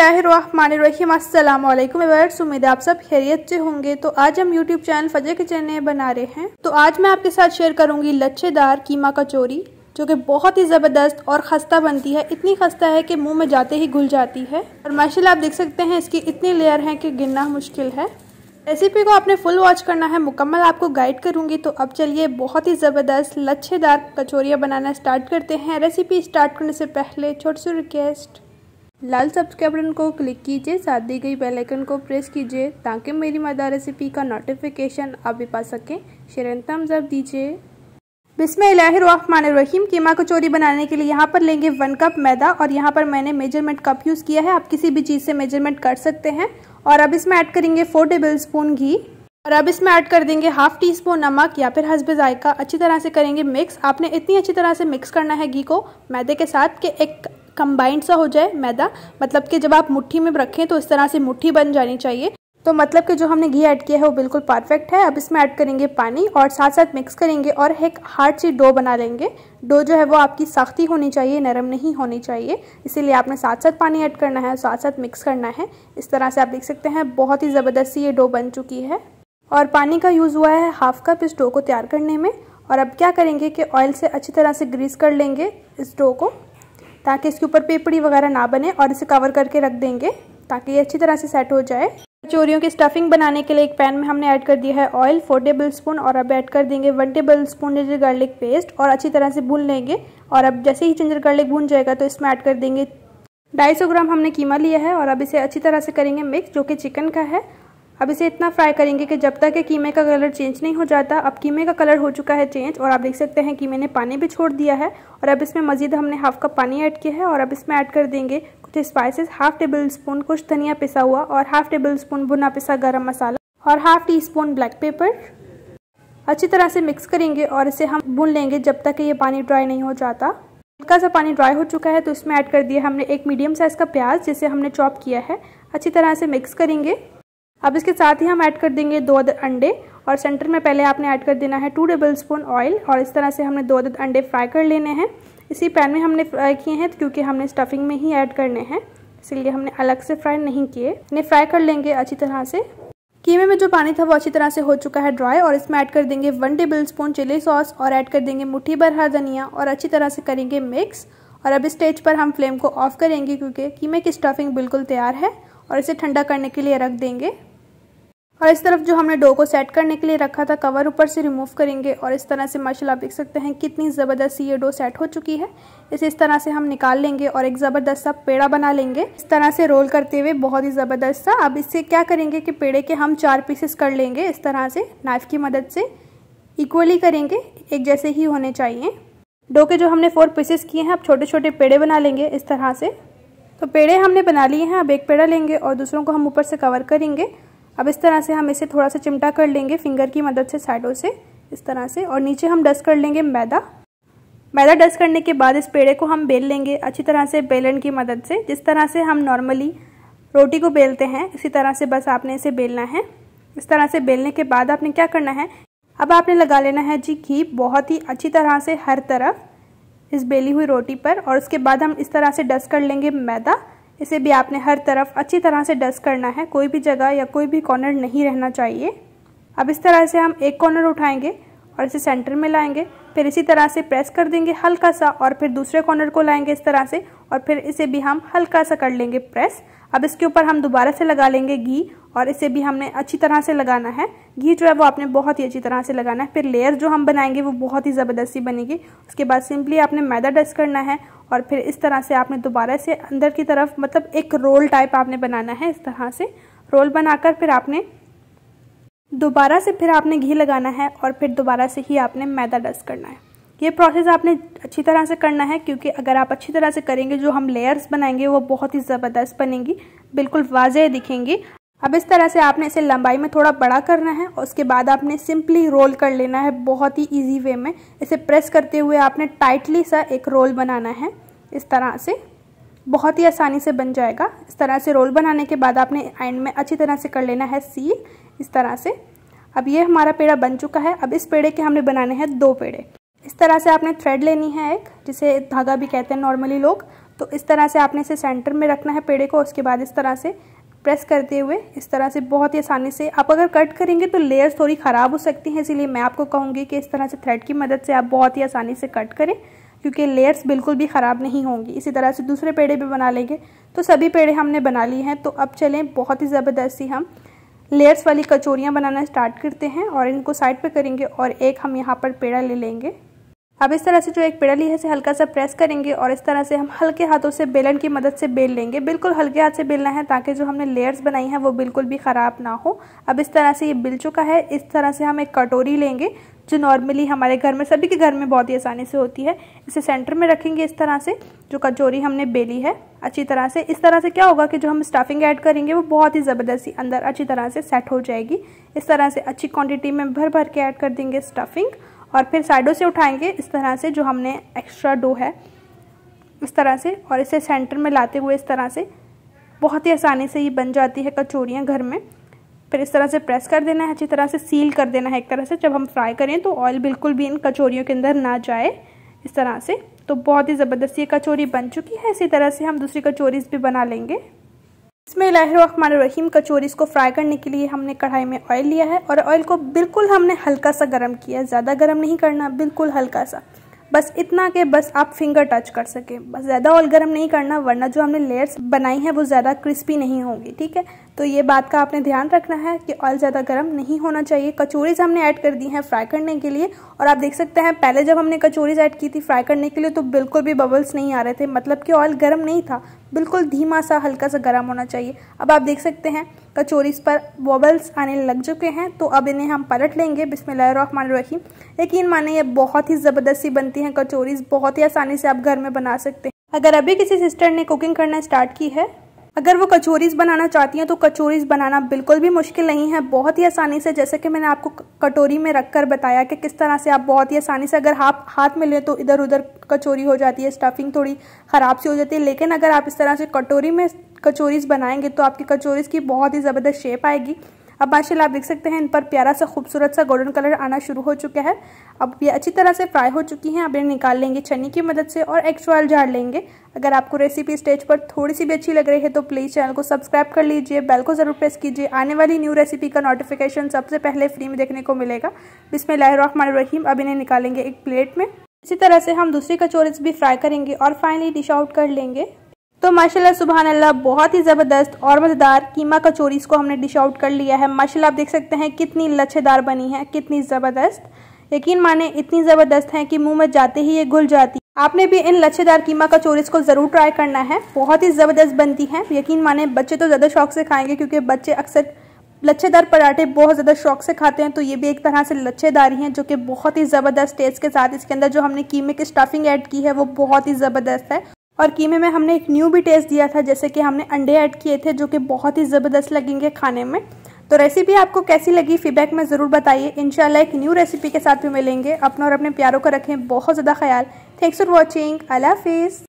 अस्सलाम वालेकुम व्यूअर्स, उम्मीद आप सब खैरियत से होंगे। तो आज हम यूट्यूब चैनल फजर किचन बना रहे हैं। तो आज मैं आपके साथ शेयर करूँगी लच्छेदार कीमा कचौरी जो कि बहुत ही ज़बरदस्त और खस्ता बनती है। इतनी खस्ता है कि मुँह में जाते ही घुल जाती है। और माशाल्लाह आप देख सकते हैं, इसकी इतनी लेयर है कि गिनना मुश्किल है। रेसिपी को आपने फुल वॉच करना है, मुकम्मल आपको गाइड करूँगी। तो अब चलिए बहुत ही ज़बरदस्त लच्छेदार कचौरियाँ बनाना स्टार्ट करते हैं। रेसिपी स्टार्ट करने से पहले छोटी सी रिक्वेस्ट लाल सब्सक्राइब बटन को क्लिक कीजिए, साथ दी गई बेल आइकन को प्रेस कीजिए ताकि मेरी मदर रेसिपी का नोटिफिकेशन आप भी पा सकें। शेयर एंड थम्स अप दीजिए। बिस्मिल्लाहिर्रहमानिर्रहीम कीमा कचौरी बनाने के लिए यहाँ पर लेंगे वन कप मैदा और यहाँ पर मैंने मेज़रमेंट कप यूज़ किया है। आप किसी भी चीज़ से मेज़रमेंट कर सकते हैं। और अब इसमें ऐड करेंगे फोर टेबल स्पून घी। और अब इसमें ऐड कर देंगे हाफ़ टी स्पून नमक या फिर हसब जायका। अच्छी तरह से करेंगे मिक्स आपने इतनी अच्छी तरह से मिक्स करना है घी को मैदे के साथ कि एक कंबाइंड सा हो जाए मैदा मतलब कि जब आप मुट्ठी में रखें तो इस तरह से मुट्ठी बन जानी चाहिए। तो मतलब कि जो हमने घी ऐड किया है वो बिल्कुल परफेक्ट है। अब इसमें ऐड करेंगे पानी और साथ साथ मिक्स करेंगे और एक हार्ड सी डो बना लेंगे। डो जो है वो आपकी सख्ती होनी चाहिए, नरम नहीं होनी चाहिए। इसीलिए आपने साथ साथ पानी ऐड करना है, साथ साथ मिक्स करना है। इस तरह से आप देख सकते हैं, बहुत ही ज़बरदस्त ये डो बन चुकी है। और पानी का यूज़ हुआ है हाफ़ कप इस डो को तैयार करने में। और अब क्या करेंगे कि ऑयल से अच्छी तरह से ग्रीस कर लेंगे इस डो को। ताकि इसके ऊपर पेपड़ी वगैरह ना बने और इसे कवर करके रख देंगे, ताकि ये अच्छी तरह से सेट हो जाए। कचोरियों की स्टफिंग बनाने के लिए एक पैन में हमने ऐड कर दिया है ऑयल फोर टेबल स्पून और अब ऐड कर देंगे one tablespoon ginger garlic paste और अच्छी तरह से भून लेंगे। और अब जैसे ही जिंजर गार्लिक भून जाएगा तो इसमें ऐड कर देंगे। ढाई ग्राम हमने कीमा लिया है और अब इसे अच्छी तरह से करेंगे मिक्स जो कि चिकन का है। अब इसे इतना फ्राई करेंगे कि जब तक कीमे का कलर चेंज नहीं हो जाता, अब कीमे का कलर हो चुका है चेंज और आप देख सकते हैं कीमे ने पानी भी छोड़ दिया है और अब इसमें मजीद हमने हाफ़ कप पानी ऐड किया है और अब इसमें ऐड कर देंगे कुछ स्पाइसेस हाफ़ टेबल स्पून कुछ धनिया पिसा हुआ और हाफ़ टेबल स्पून भुना पिसा गर्म मसाला और half teaspoon black pepper अच्छी तरह से मिक्स करेंगे और इसे हम भून लेंगे जब तक कि ये पानी ड्राई नहीं हो जाता। हल्का सा पानी ड्राई हो चुका है तो इसमें ऐड कर दिया हमने एक मीडियम साइज़ का प्याज जिसे हमने चॉप किया है। अच्छी तरह से मिक्स करेंगे। अब इसके साथ ही हम ऐड कर देंगे दो अदद अंडे, और सेंटर में पहले आपने ऐड कर देना है टू टेबल स्पून ऑयल, और इस तरह से हमने दो अदद अंडे फ्राई कर लेने हैं। इसी पैन में हमने फ्राई किए हैं, क्योंकि हमने स्टफिंग में ही ऐड करने हैं, इसलिए हमने अलग से फ्राई नहीं किए। इन्हें फ्राई कर लेंगे अच्छी तरह से। कीमे में जो पानी था वो अच्छी तरह से हो चुका है ड्राई, और इसमें ऐड कर देंगे one tablespoon chilli sauce, और ऐड कर देंगे मुट्ठी भर हरा धनिया और अच्छी तरह से करेंगे मिक्स। और अब इस स्टेज पर हम फ्लेम को ऑफ़ करेंगे, क्योंकि कीमे की स्टफिंग बिल्कुल तैयार है, और इसे ठंडा करने के लिए रख देंगे। और इस तरफ़ जो हमने डो को सेट करने के लिए रखा था, कवर ऊपर से रिमूव करेंगे और इस तरह से माशाल्लाह आप देख सकते हैं कितनी ज़बरदस्त ये डो सेट हो चुकी है। इसे इस तरह से हम निकाल लेंगे और एक ज़बरदस्त सा पेड़ा बना लेंगे। इस तरह से रोल करते हुए बहुत ही ज़बरदस्त सा। अब इससे क्या करेंगे कि पेड़े के हम चार पीसेस कर लेंगे। इस तरह से नाइफ की मदद से इक्वली करेंगे, एक जैसे ही होने चाहिए। डो के जो हमने फोर पीसेस किए हैं, अब छोटे छोटे पेड़े बना लेंगे इस तरह से। तो पेड़े हमने बना लिए हैं, अब एक पेड़ा लेंगे और दूसरों को हम ऊपर से कवर करेंगे। अब इस तरह से हम इसे थोड़ा सा चिमटा कर लेंगे फिंगर की मदद से साइडों से, इस तरह से, और नीचे हम डस्ट कर लेंगे मैदा। मैदा डस्ट करने के बाद इस पेड़े को हम बेल लेंगे, अच्छी तरह से बेलन की मदद से, जिस तरह से हम नॉर्मली रोटी को बेलते हैं, इसी तरह से बस आपने इसे बेलना है। इस तरह से बेलने के बाद आपने क्या करना है, अब आपने लगा लेना है जी घी, बहुत ही अच्छी तरह से हर तरफ़ इस बेली हुई रोटी पर, और उसके बाद हम इस तरह से डस्ट कर लेंगे मैदा। इसे भी आपने हर तरफ़ अच्छी तरह से डस्ट करना है। कोई भी जगह या कोई भी कॉर्नर नहीं रहना चाहिए। अब इस तरह से हम एक कॉर्नर उठाएँगे और इसे सेंटर में लाएँगे। फिर इसी तरह से प्रेस कर देंगे हल्का सा और फिर दूसरे कॉर्नर को लाएँगे इस तरह से और फिर इसे भी हम हल्का सा कर लेंगे प्रेस अब इसके ऊपर हम दोबारा से लगा लेंगे घी और इसे भी हमने अच्छी तरह से लगाना है। घी जो है वो आपने बहुत ही अच्छी तरह से लगाना है। फिर लेयर जो हम बनाएँगे वो बहुत ही ज़बरदस्ती बनेगी। उसके बाद सिंपली आपने मैदा डस्ट करना है और फिर इस तरह से आपने दोबारा से अंदर की तरफ़ मतलब एक रोल टाइप आपने बनाना है इस तरह से। रोल बनाकर फिर आपने दोबारा से फिर आपने घी लगाना है और फिर दोबारा से ही आपने मैदा डस्ट करना है। ये प्रोसेस आपने अच्छी तरह से करना है क्योंकि अगर आप अच्छी तरह से करेंगे, जो हम लेयर्स बनाएँगे वो बहुत ही ज़बरदस्त बनेंगी। बिल्कुल वाजह दिखेंगी। अब इस तरह से आपने इसे लंबाई में थोड़ा बड़ा करना है और उसके बाद आपने सिंपली रोल कर लेना है बहुत ही इजी वे में। इसे प्रेस करते हुए आपने टाइटली सा एक रोल बनाना है। इस तरह से बहुत ही आसानी से बन जाएगा। इस तरह से रोल बनाने के बाद आपने एंड में अच्छी तरह से कर लेना है सील इस तरह से। अब ये हमारा पेड़ा बन चुका है। अब इस पेड़े के हमने बनाने हैं दो पेड़े। इस तरह से आपने थ्रेड लेनी है एक, जिसे धागा भी कहते हैं नॉर्मली लोग। तो इस तरह से आपने इसे सेंटर में रखना है पेड़े को। उसके बाद इस तरह से प्रेस करते हुए इस तरह से बहुत ही आसानी से। आप अगर कट करेंगे तो लेयर्स थोड़ी ख़राब हो सकती हैं, इसीलिए मैं आपको कहूँगी कि इस तरह से थ्रेड की मदद से आप बहुत ही आसानी से कट करें, क्योंकि लेयर्स बिल्कुल भी ख़राब नहीं होंगी। इसी तरह से दूसरे पेड़े भी बना लेंगे। तो सभी पेड़े हमने बना लिए हैं। तो अब चलें बहुत ही ज़बरदस्ती हम लेयर्स वाली कचोरियाँ बनाना स्टार्ट करते हैं और इनको साइड पर करेंगे और एक हम यहाँ पर पेड़ा ले लेंगे। अब इस तरह से जो एक पेड़ा लिया है, इसे हल्का सा प्रेस करेंगे और इस तरह से हम हल्के हाथों से बेलन की मदद से बेल लेंगे। बिल्कुल हल्के हाथ से बेलना है ताकि जो हमने लेयर्स बनाई हैं, वो बिल्कुल भी ख़राब ना हो। अब इस तरह से ये बिल चुका है। इस तरह से हम एक कटोरी लेंगे, जो नॉर्मली हमारे घर में, सभी के घर में बहुत ही आसानी से होती है। इसे सेंटर में रखेंगे इस तरह से, जो कचोरी हमने बेली है, अच्छी तरह से। इस तरह से क्या होगा कि जो हम स्टफिंग ऐड करेंगे, वो बहुत ही ज़बरदस्ती अंदर अच्छी तरह से सेट हो जाएगी। इस तरह से अच्छी क्वांटिटी में भर भर के ऐड कर देंगे स्टफिंग और फिर साइडों से उठाएँगे इस तरह से जो हमने एक्स्ट्रा डो है। इस तरह से और इसे सेंटर में लाते हुए इस तरह से। बहुत ही आसानी से ये बन जाती है कचौरियाँ घर में। फिर इस तरह से प्रेस कर देना है, अच्छी तरह से सील कर देना है एक तरह से। जब हम फ्राई करें तो ऑयल बिल्कुल भी इन कचौरियों के अंदर ना जाए इस तरह से। तो बहुत ही ज़बरदस्त ये कचौरी बन चुकी है। इसी तरह से हम दूसरी कचौरीज भी बना लेंगे। इसमें रहीम कचोरी इसको फ्राई करने के लिए हमने कढ़ाई में ऑयल लिया है और ऑयल को बिल्कुल हमने हल्का सा गर्म किया ज़्यादा गर्म नहीं करना, बिल्कुल हल्का सा। बस इतना कि बस आप फिंगर टच कर सकें। बस ज़्यादा ऑयल गर्म नहीं करना, वरना जो हमने लेयर्स बनाई हैं, वो ज़्यादा क्रिस्पी नहीं होंगी, ठीक है? तो ये बात का आपने ध्यान रखना है कि ऑयल ज़्यादा गर्म नहीं होना चाहिए। कचोरीज हमने ऐड कर दी हैं फ्राई करने के लिए। और आप देख सकते हैं, पहले जब हमने कचोरीज ऐड की थी फ्राई करने के लिए तो बिल्कुल भी बबल्स नहीं आ रहे थे। मतलब कि ऑयल गर्म नहीं था। बिल्कुल धीमा सा, हल्का सा गर्म होना चाहिए। अब आप देख सकते हैं, कचोरीज पर बबल्स आने लग चुके हैं। तो अब इन्हें हम पलट लेंगे। रहीम यकीन माने ये बहुत ही ज़बरदस्ती बनती हैं कचोरीज। बहुत ही आसानी से आप घर में बना सकते हैं। अगर अभी किसी सिस्टर ने कुकिंग करना स्टार्ट की है अगर वो कचोरीज बनाना चाहती हैं तो कचोरीज बनाना बिल्कुल भी मुश्किल नहीं है। बहुत ही आसानी से, जैसे कि मैंने आपको कटोरी में रख कर बताया कि किस तरह से आप बहुत ही आसानी से, अगर हाथ हाथ में लें तो इधर उधर कचोरी हो जाती है, स्टफिंग थोड़ी ख़राब सी हो जाती है। लेकिन अगर आप इस तरह से कटोरी में कचोरीज बनाएँगे तो आपकी कचोरीज की बहुत ही ज़बरदस्त शेप आएगी। अब माशाल्लाह आप देख सकते हैं, इन पर प्यारा सा, खूबसूरत सा गोल्डन कलर आना शुरू हो चुका है। अब ये अच्छी तरह से फ्राई हो चुकी हैं, अब इन्हें निकाल लेंगे चनी की मदद से और एक्स्ट्रा ऑयल झाड़ लेंगे। अगर आपको रेसिपी स्टेज पर थोड़ी सी भी अच्छी लग रही है तो प्लीज़ चैनल को सब्सक्राइब कर लीजिए बेल को ज़रूर प्रेस कीजिए। आने वाली न्यू रेसिपी का नोटिफिकेशन सबसे पहले फ्री में देखने को मिलेगा। रहीम अब इन्हें निकालेंगे एक प्लेट में। इसी तरह से हम दूसरी कचोरीज भी फ्राई करेंगे और फाइनली डिश आउट कर लेंगे। तो माशाल्लाह सुबहान अल्लाह बहुत ही ज़बरदस्त और मज़ेदार कीमा कचौरी इसको हमने डिश आउट कर लिया है। माशाल्लाह, आप देख सकते हैं कितनी लच्छेदार बनी है, कितनी ज़बरदस्त। यकीन माने, इतनी ज़बरदस्त है कि मुँह में जाते ही ये घुल जाती आपने भी इन लच्छेदार कीमा कचौरीज को ज़रूर ट्राई करना है। बहुत ही ज़बरदस्त बनती हैं। यकीन माने, बच्चे तो ज़्यादा शौक से खाएँगे, क्योंकि बच्चे अक्सर लच्छेदार पराठे बहुत ज़्यादा शौक से खाते हैं तो ये भी एक तरह से लच्छेदारी हैं, जो कि बहुत ही ज़बरदस्त टेस्ट के साथ इसके अंदर जो हमने कीमे की स्टफिंग ऐड की है, वो बहुत ही ज़बरदस्त है। और कीमे में हमने एक न्यू भी टेस्ट दिया था, जैसे कि हमने अंडे ऐड किए थे, जो कि बहुत ही ज़बरदस्त लगेंगे खाने में। तो रेसिपी आपको कैसी लगी फीडबैक में ज़रूर बताइए। इंशाल्लाह एक न्यू रेसिपी के साथ भी मिलेंगे। अपना और अपने प्यारों का रखें, बहुत ज़्यादा ख्याल। थैंक्स फॉर वॉचिंग अला हाफिज़।